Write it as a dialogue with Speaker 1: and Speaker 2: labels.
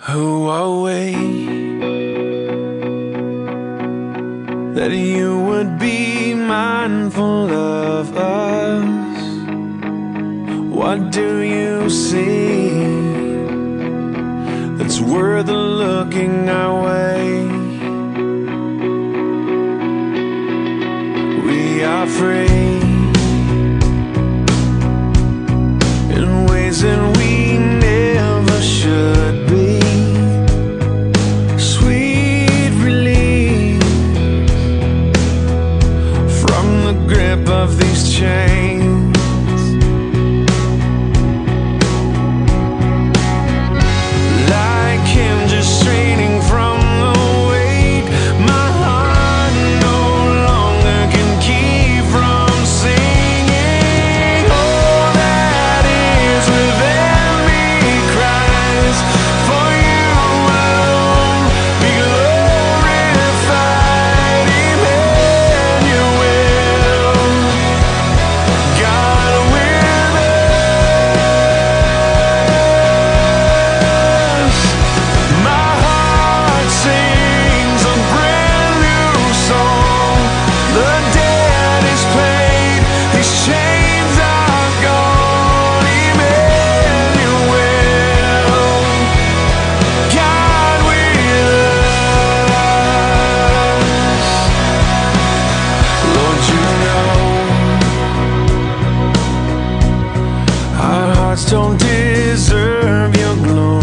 Speaker 1: Who are we that you would be mindful of us? What do you see that's worth looking our way? We are free. grip of these chains. don't deserve your glory.